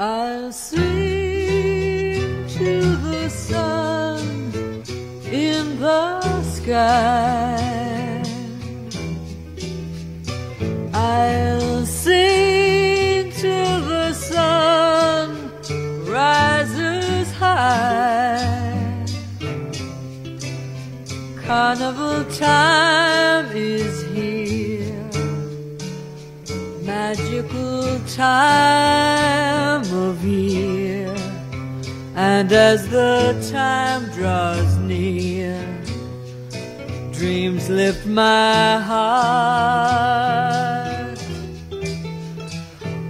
I'll sing to the sun in the sky. I'll sing till the sun rises high. Carnival time is here, magical time And as the time draws near, dreams lift my heart.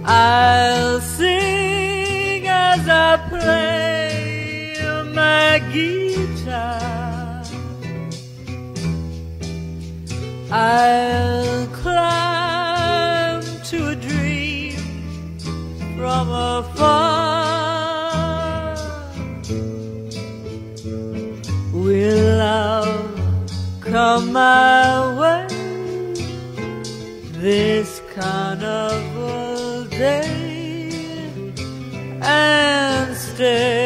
I'll sing as I play my guitar. I'll my way. This carnival day and stay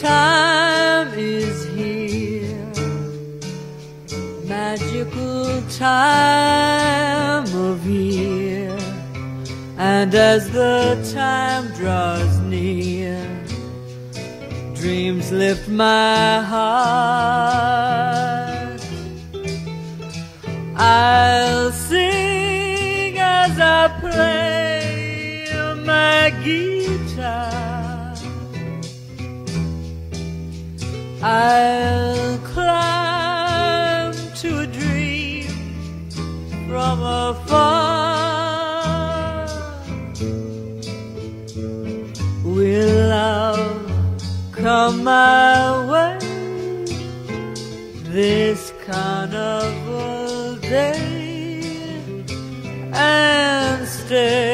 time is here magical time of year. And as the time draws near, dreams lift my heart. I'll I'll climb to a dream from afar. Will love come my way this carnival day and stay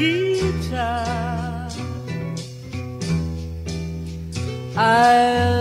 guitar. I'll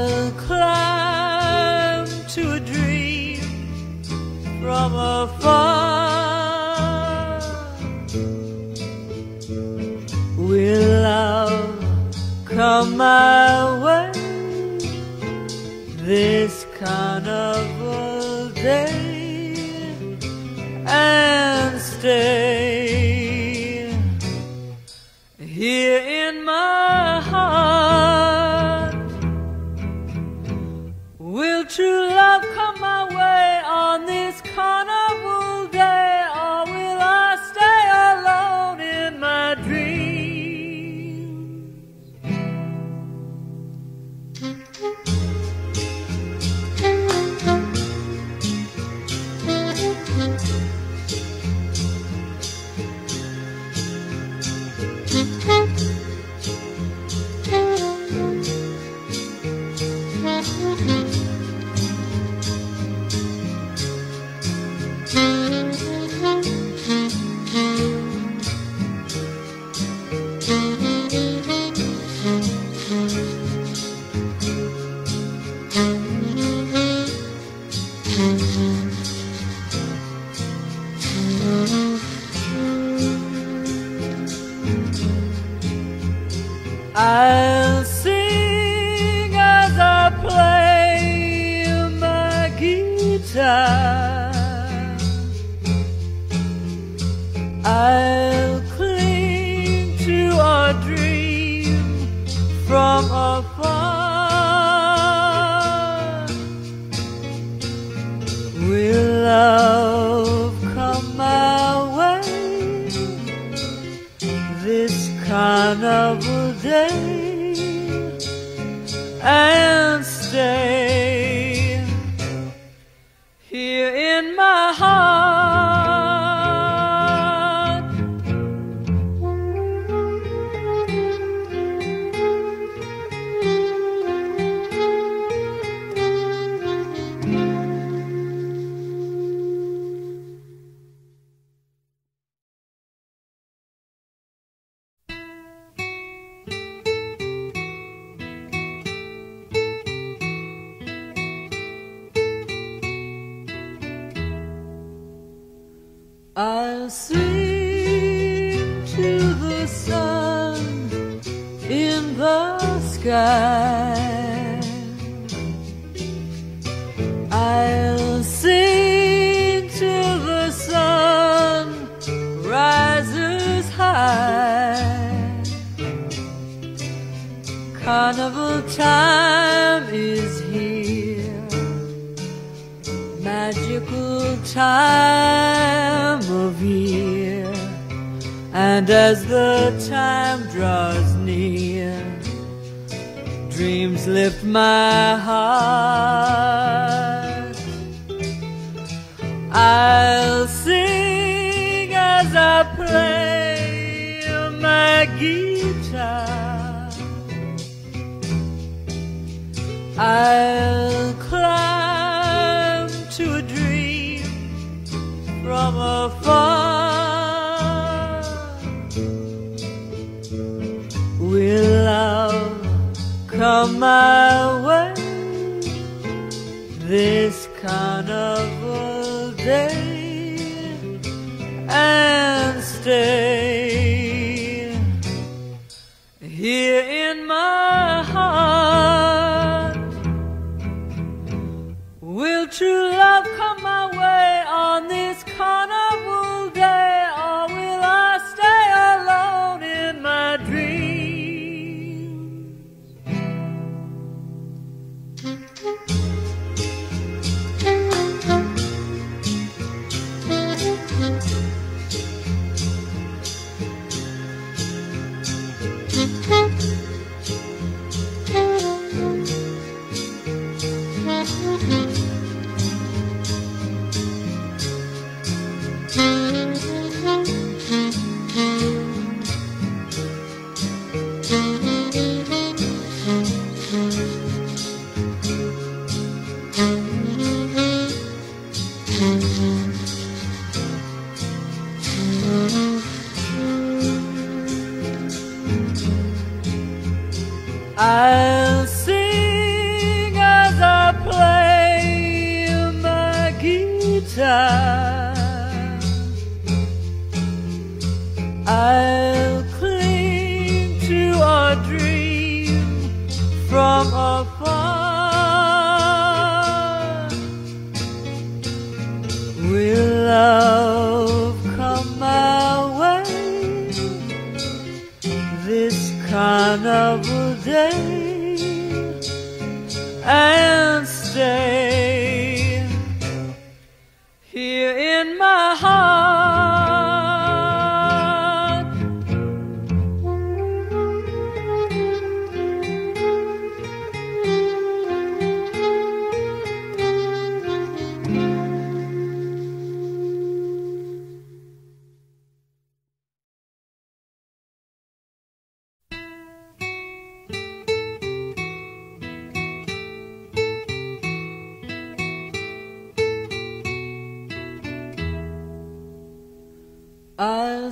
my way this carnival day and stay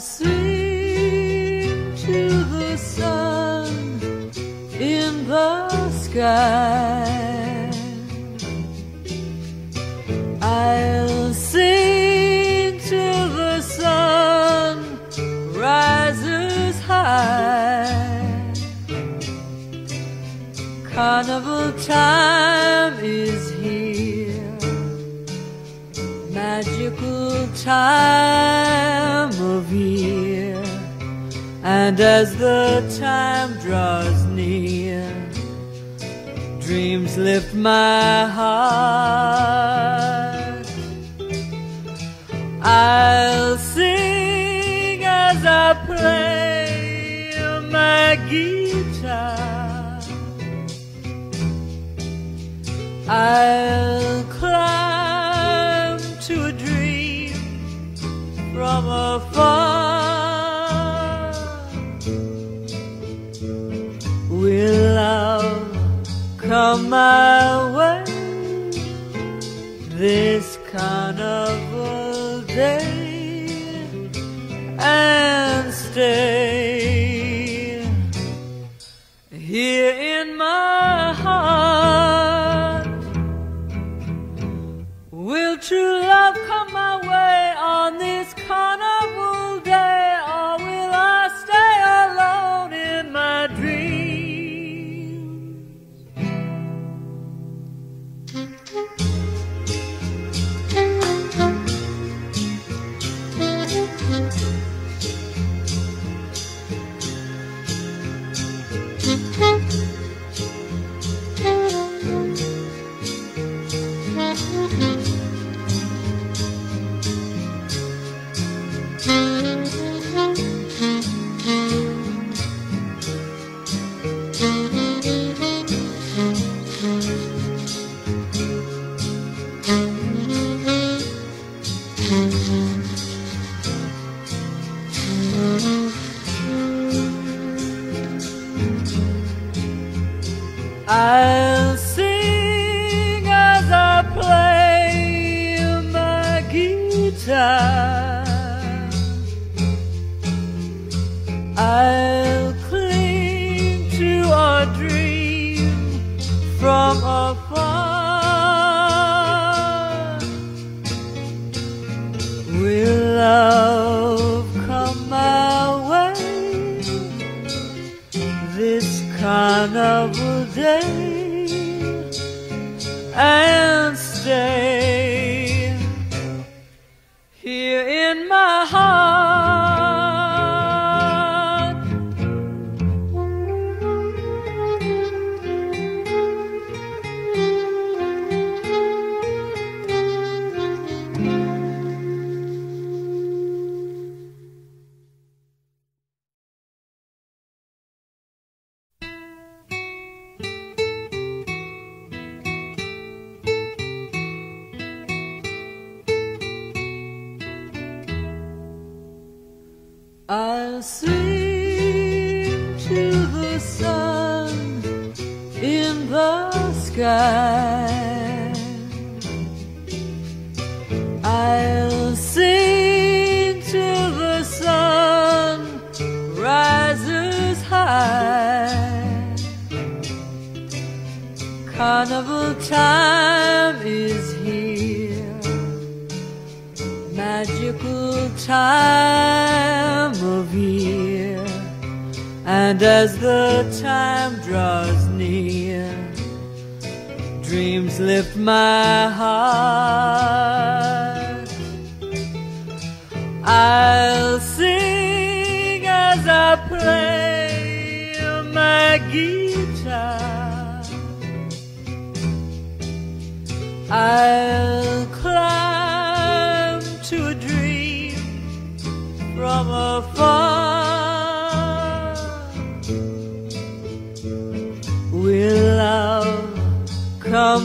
I'll sky. I'll sing till the sun rises high. Carnival time is here, magical time of year. And as the time draws dreams lift my heart. I'll sing as I play my guitar. I'll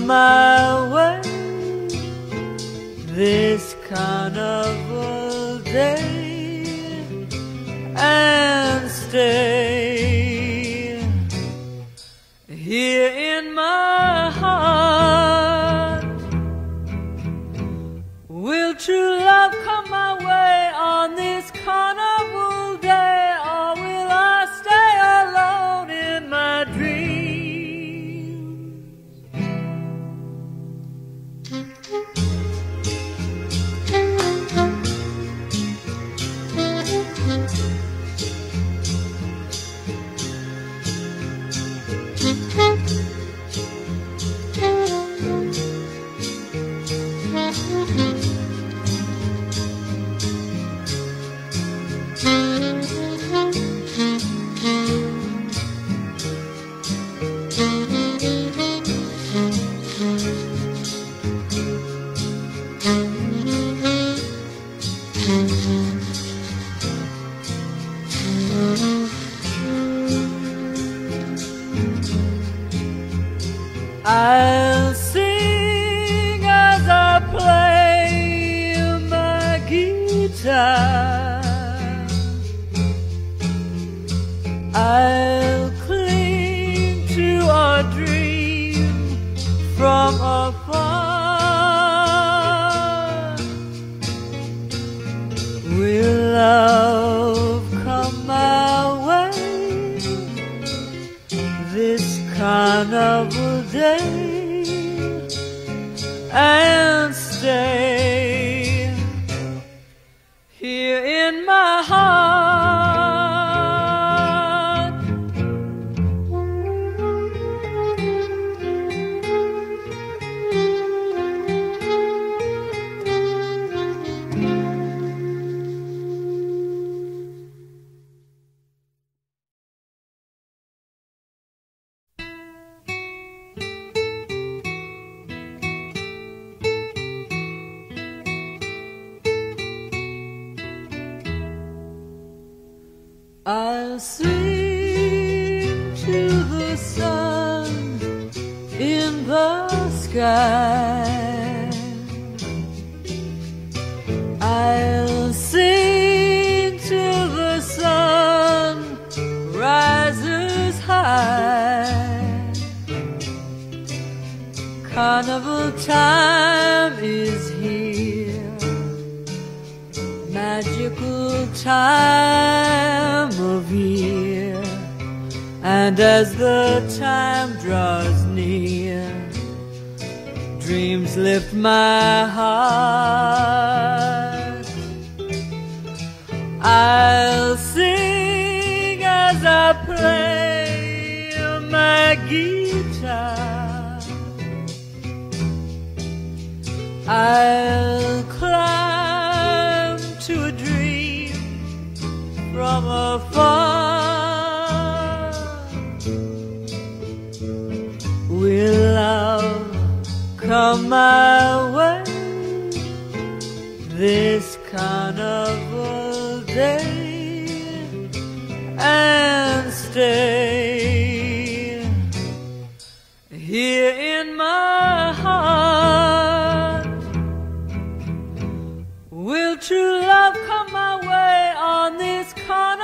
my way this carnival day and stay. time of year, and as the time draws near, dreams lift my heart. I'll sing as I play my guitar. I'll afar Will love come my way This carnival day And stay Here in my heart Will true love come my way on this carnival?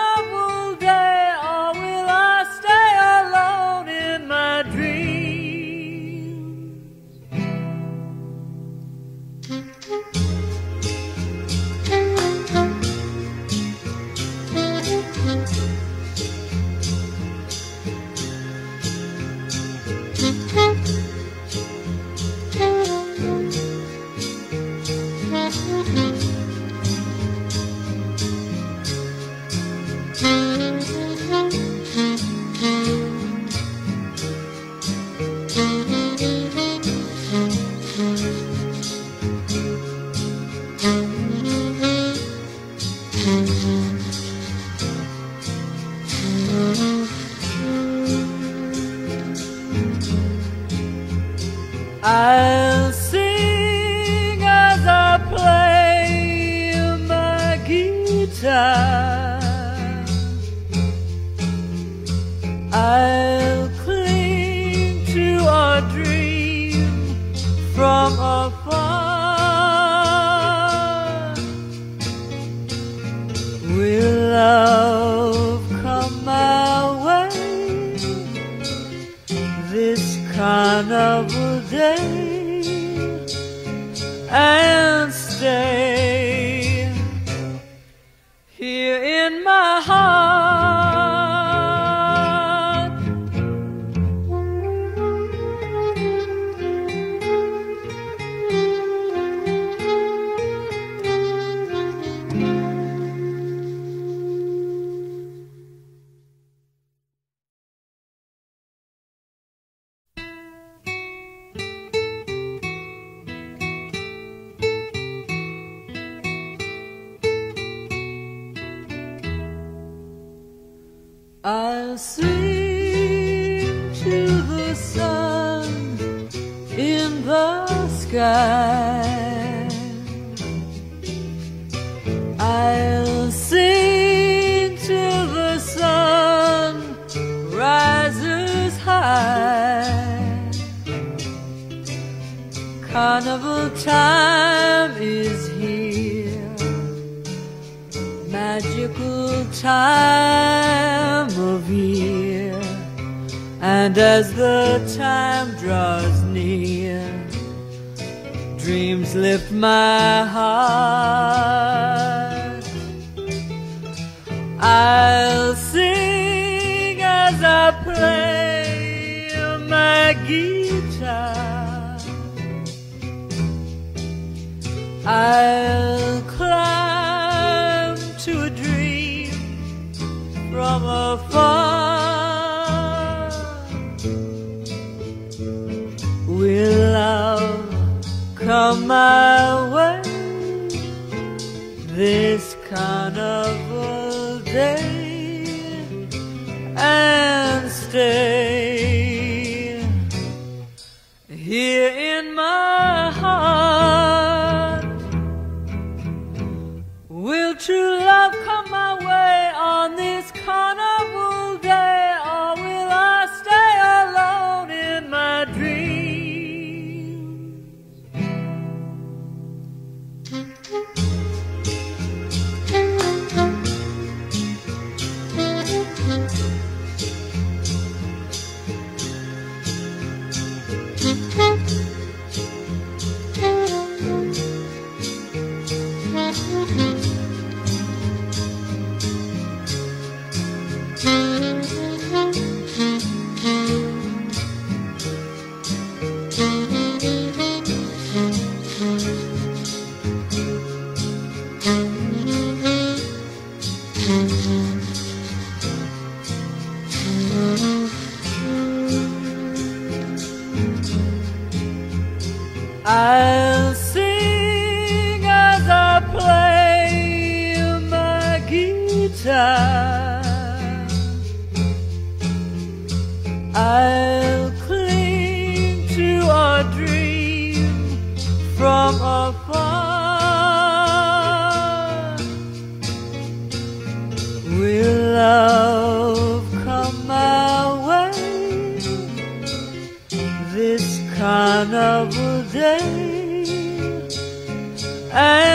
buscar. And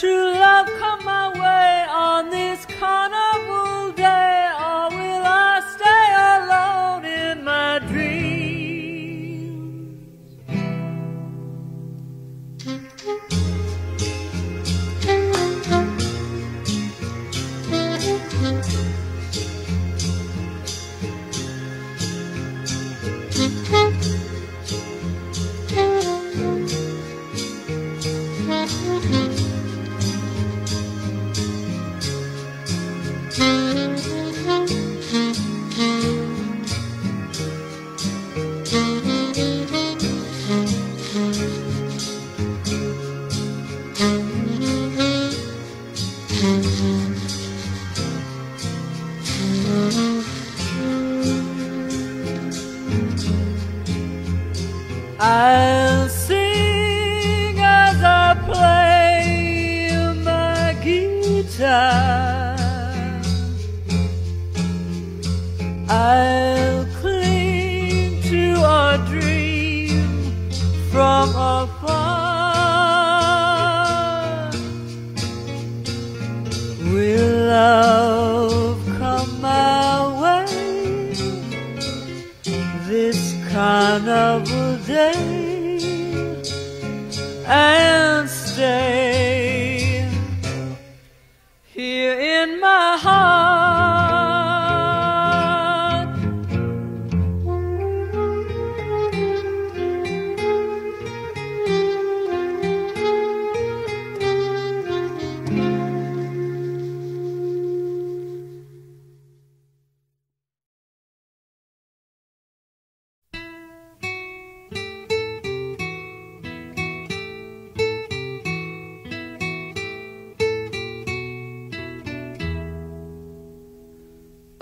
true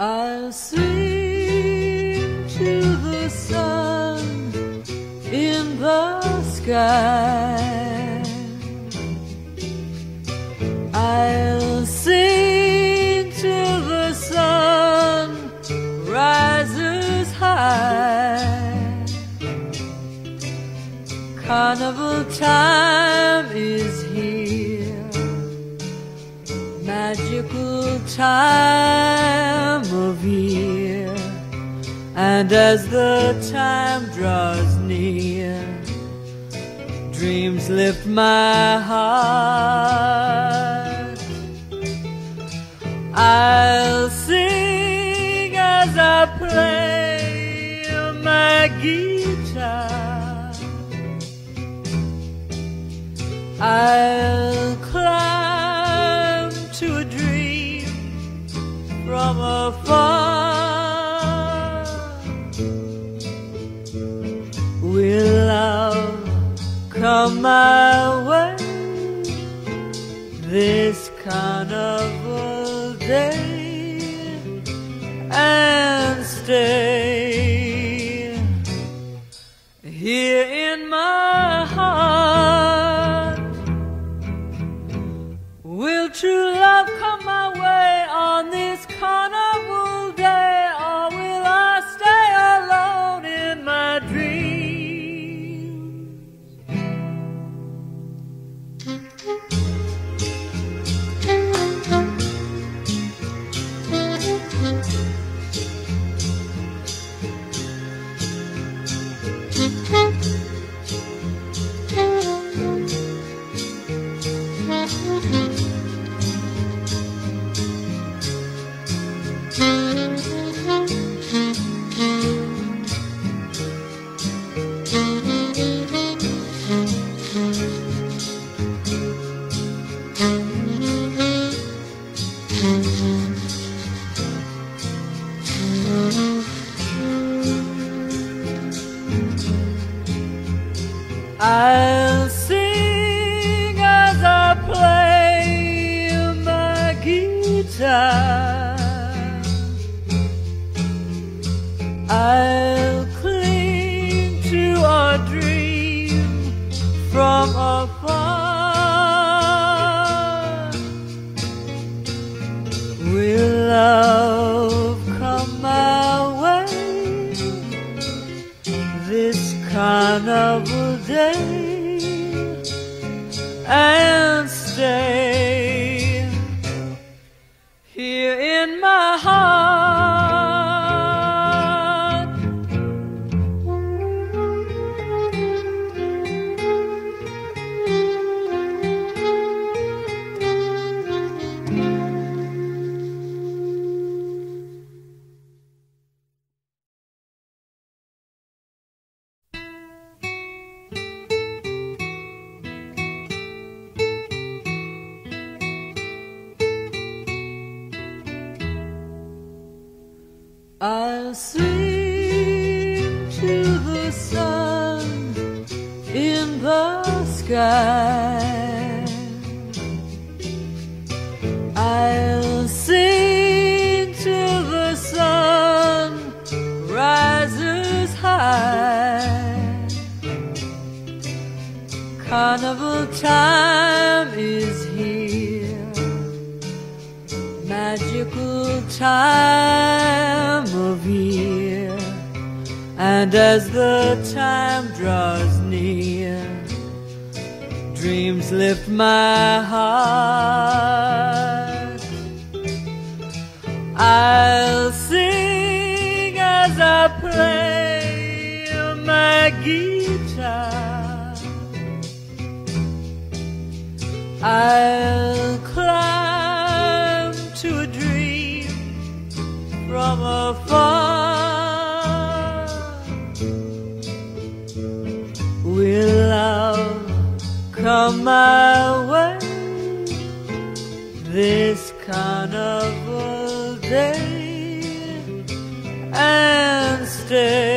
I'll sing to the sun in the sky. I'll sing till the sun rises high. Carnival time is here, magical time And as the time draws near, dreams lift my heart. I'll sing as I play my guitar. I'll climb to a dream from afar. My way. This carnival day and stay Carnival time is here magical time of year. And as the time draws near, dreams lift my heart. I'll I'll climb to a dream from afar. Will love come my way this carnival day and stay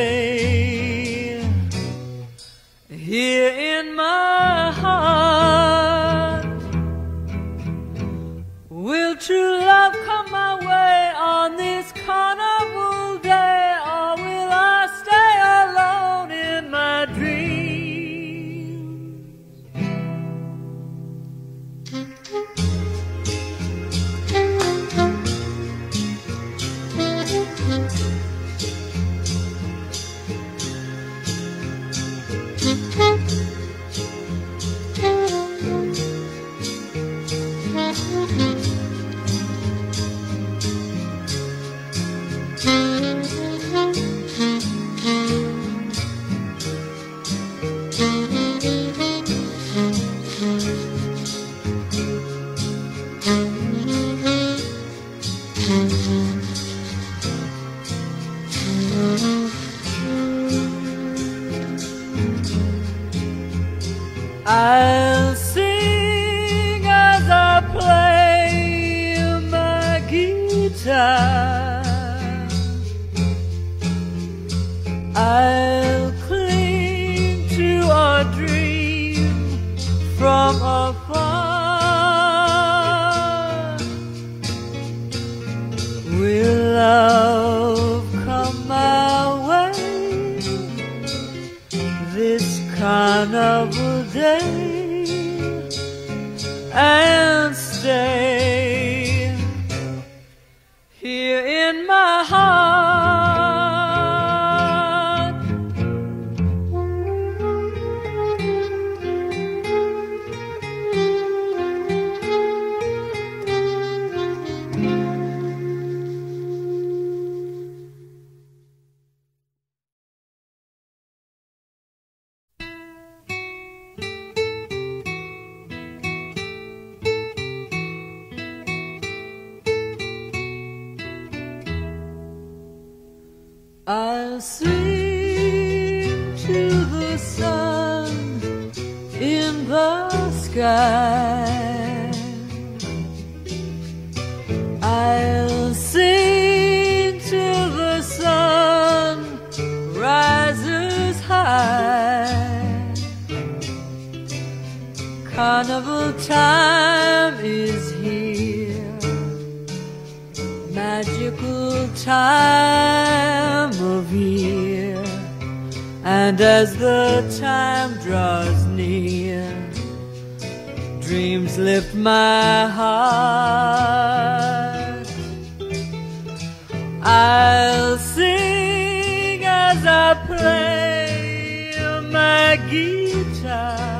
I'll sing as I play my guitar.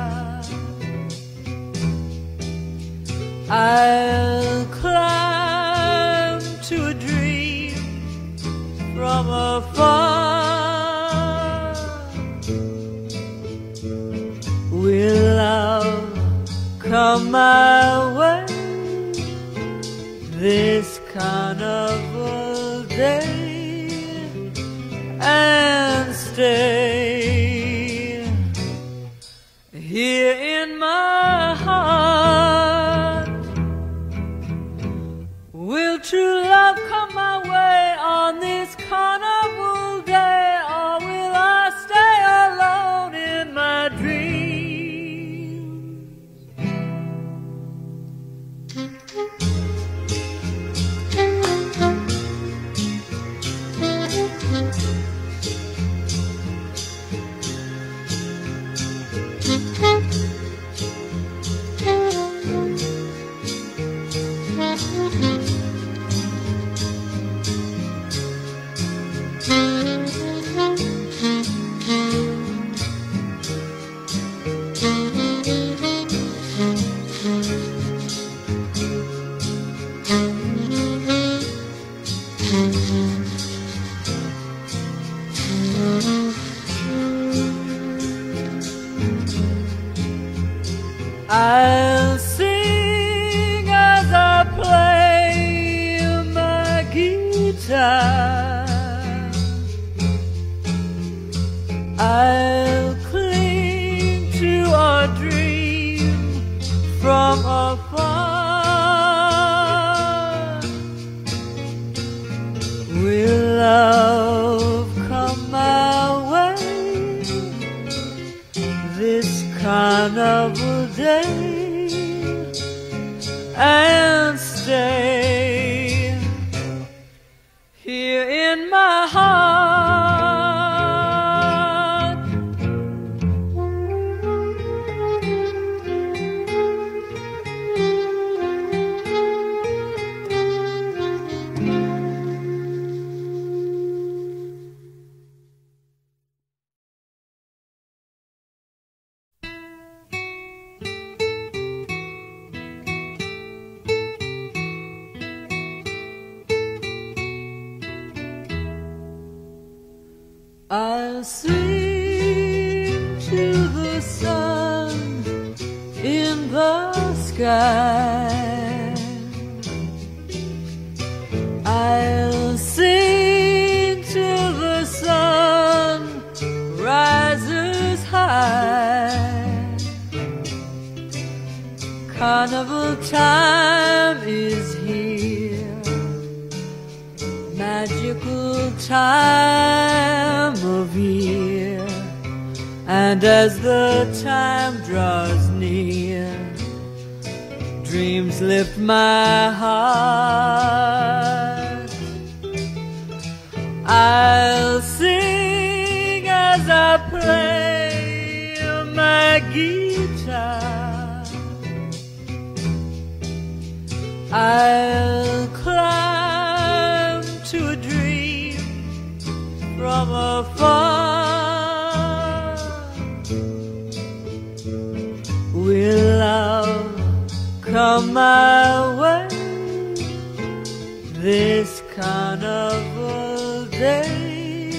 This carnival day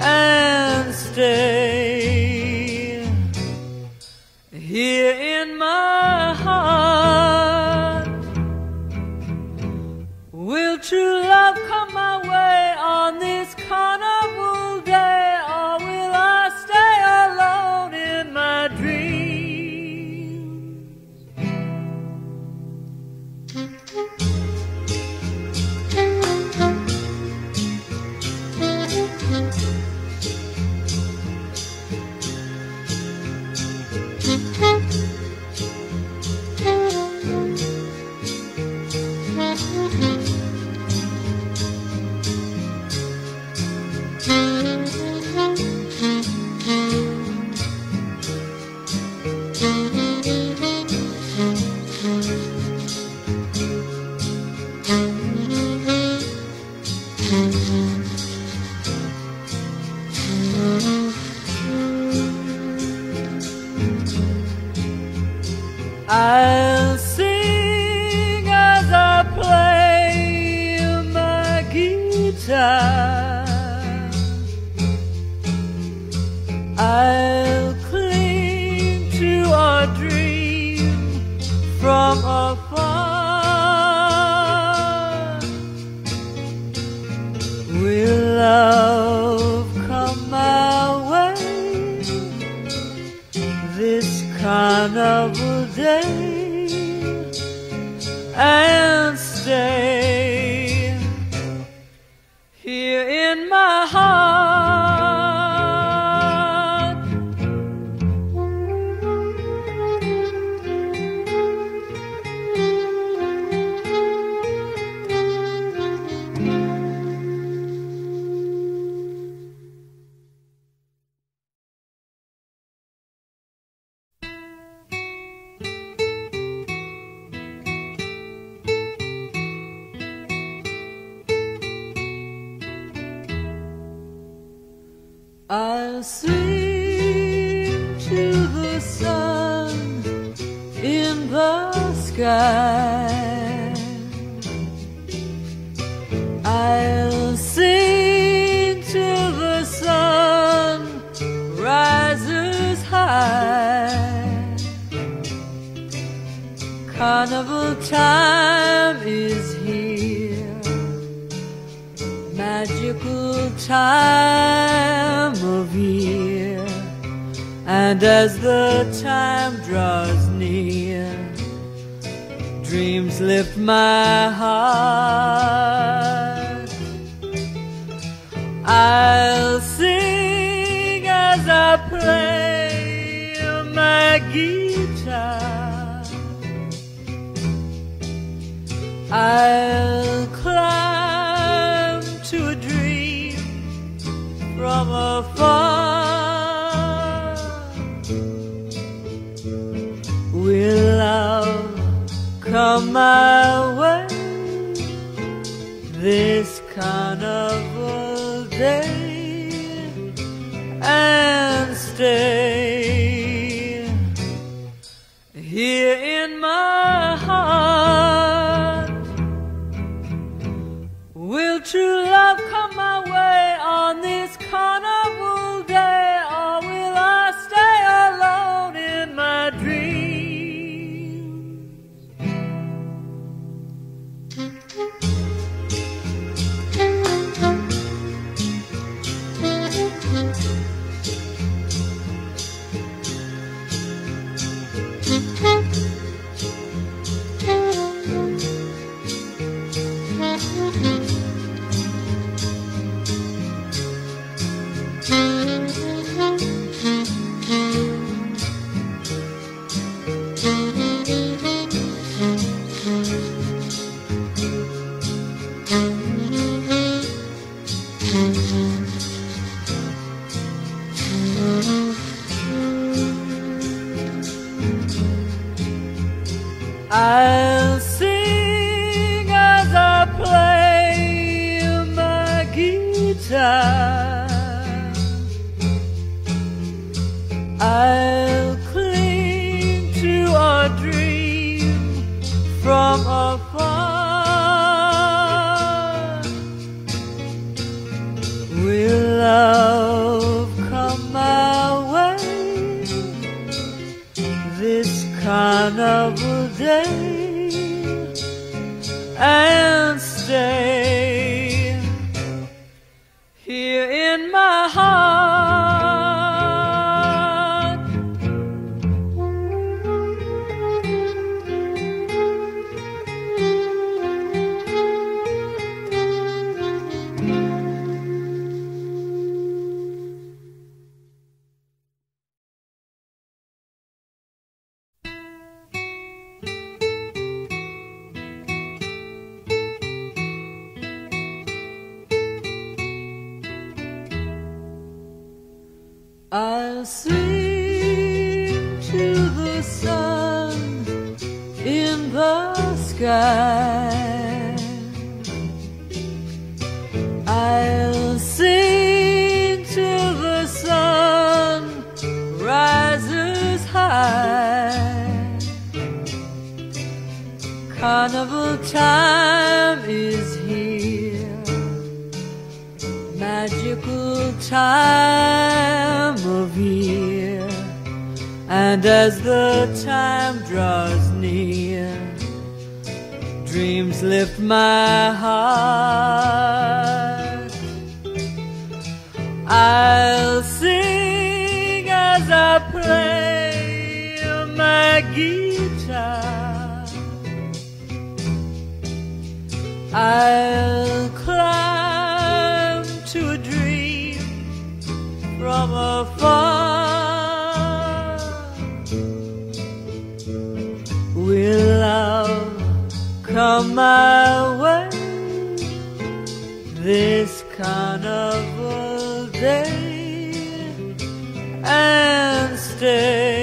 and stay Sing sky. I'll sing till the sun rises high. Carnival time is here, magical time of year. And as the time draws dreams lift my heart. I'll sing as I play my guitar. I'll climb to a dream from afar. on my way this carnival day and stay.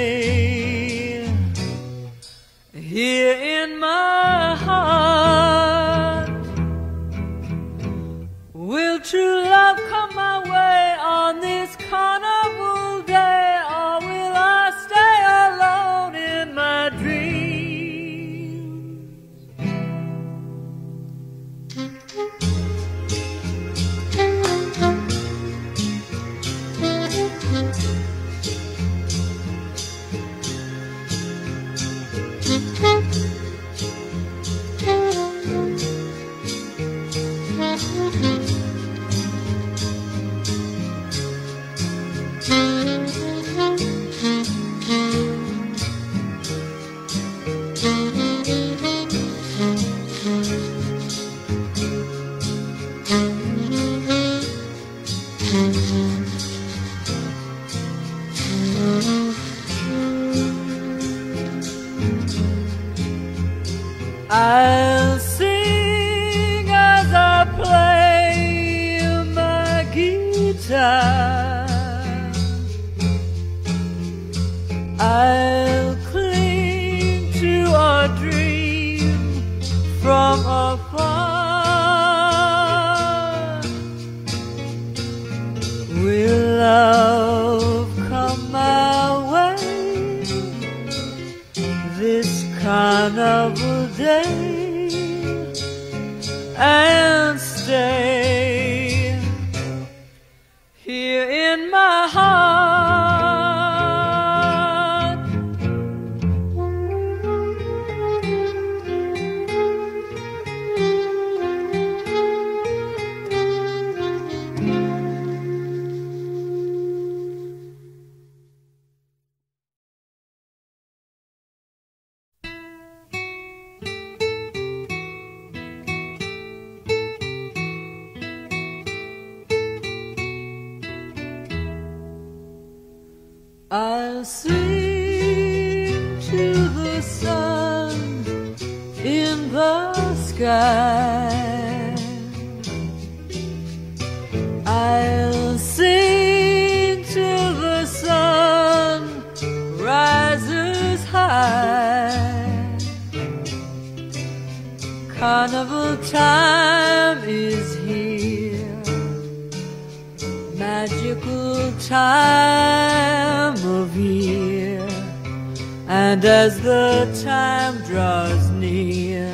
time of year, and as the time draws near,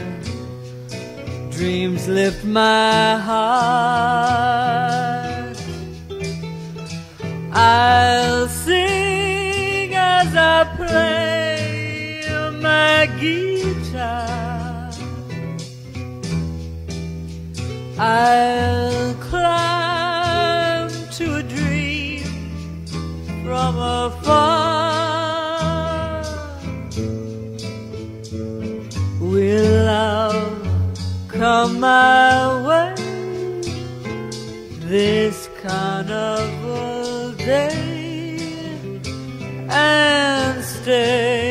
dreams lift my heart. I'll sing as I play my guitar. I'll from afar. Will love come my way? This carnival day And stay.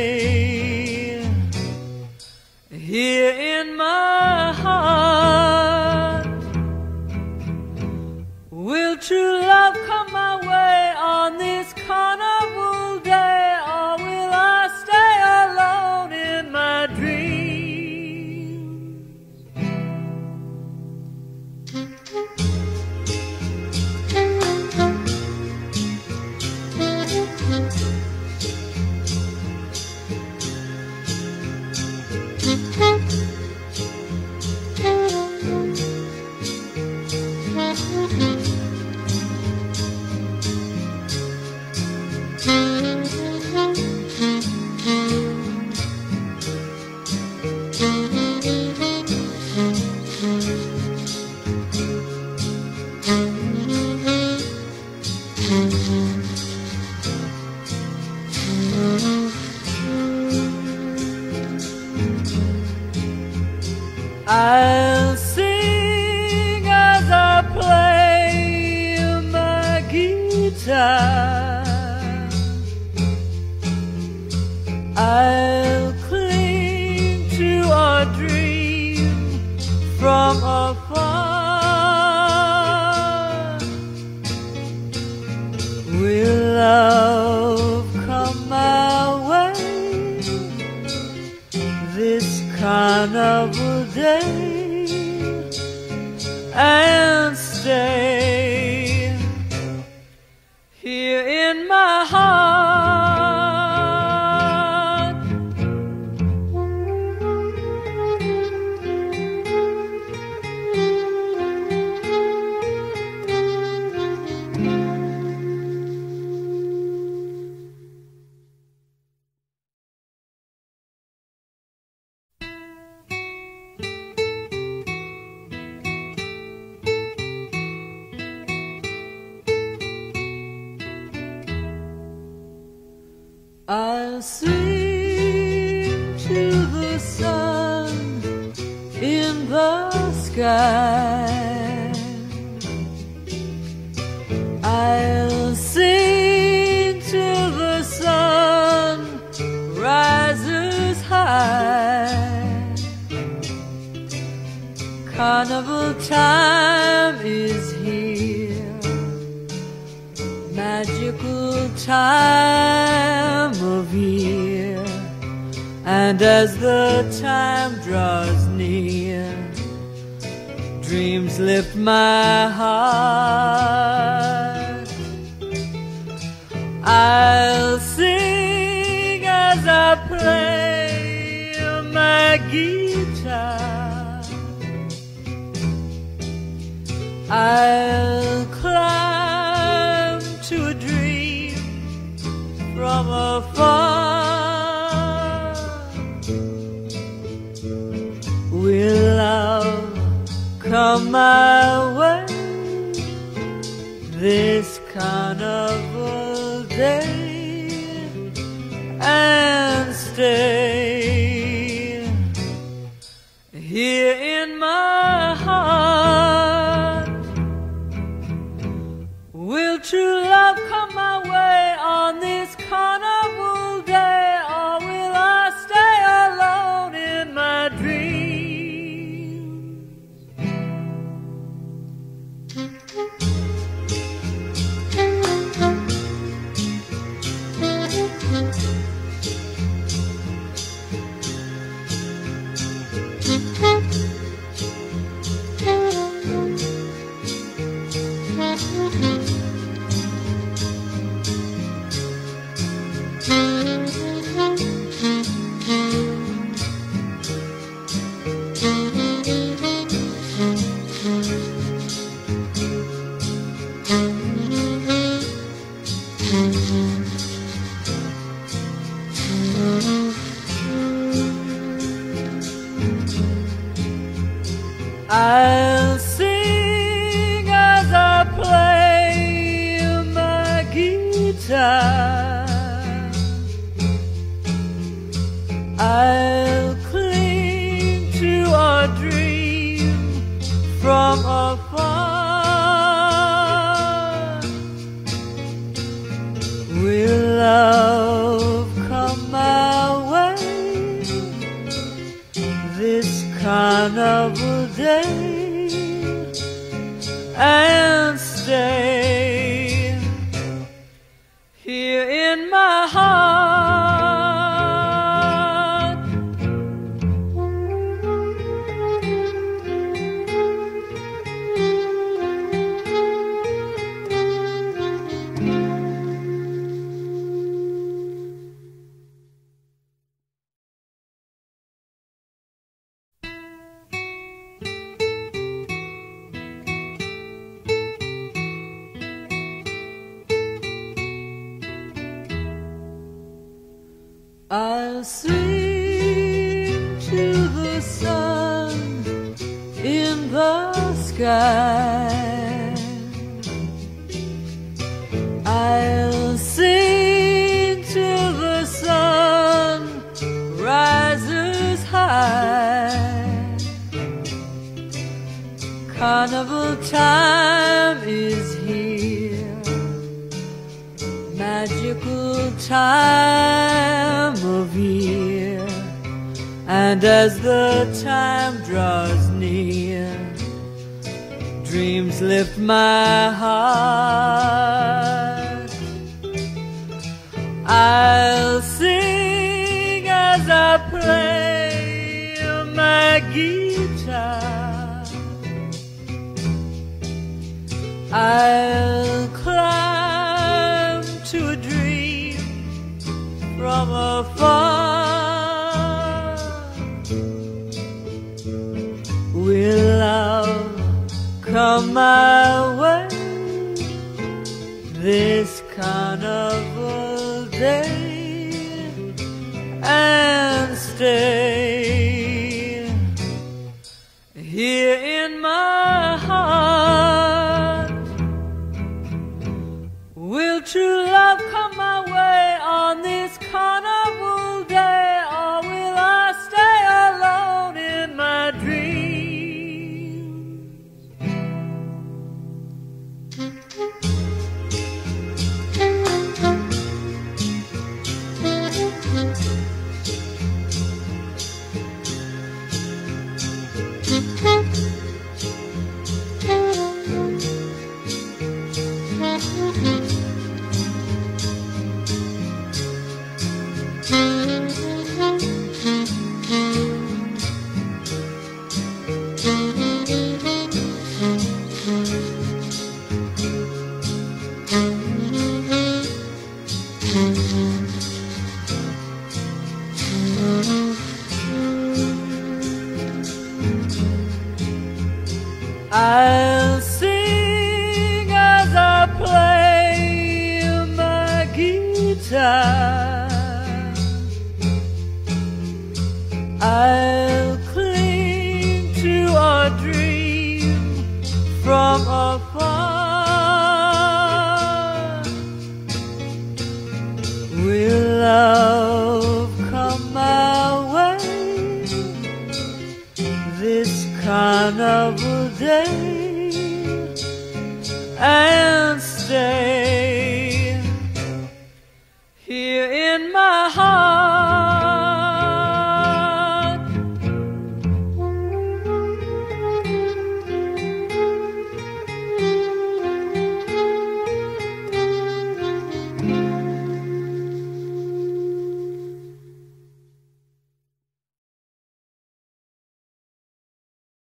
time. And